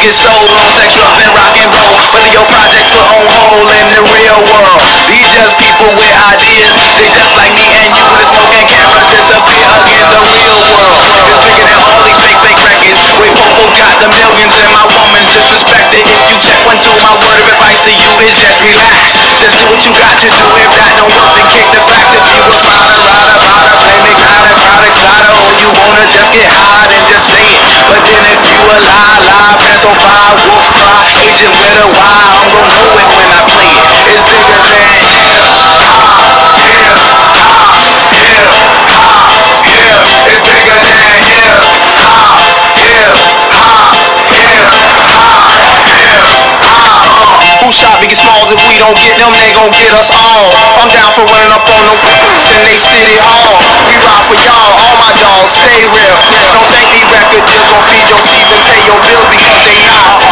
get sold on sex, drugs, and rock and roll. Your projects are on hold in the real world. These just people with ideas. They just like me and you a smoking camera disappear again. The real world is bigger than all these fake, fake records. We Popo got the millions and my woman's disrespected. If you check one, two, my word of advice to you is just relax. Just do what you got to do. If on fire, wolf cry, agent with a Y, I'm gon' know it when I play it. It's bigger than yeah, ah, yeah, ah, yeah, ah, yeah. It's bigger than yeah, ah, yeah, ah, yeah, ah, yeah, ah. Who shot Biggie Smalls? If we don't get them, they gon' get us all. I'm down for running up on them in they city hall. We ride for y'all, all my dogs, stay real. Don't think these record deals gon' feed your season, pay your bills.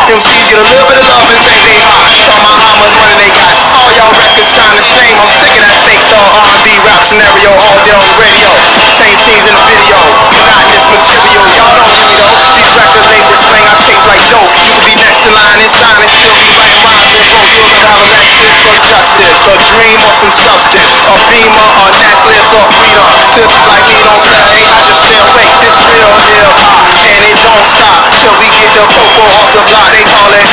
MCs get a little bit of love and think they hot. Tell my how much money they got. All y'all records sound the same. I'm sick of that fake thug R&B rap scenario all day on the radio. Same scenes in the video. Monotonous material, y'all don't know. These record labels slang our tapes like dope. You be next in line in silence, still be writing rhymes and flow. You'll have Lexus or justice, a dream or some substance, a beamer, a necklace or freedom. Tips like me don't play, They call it.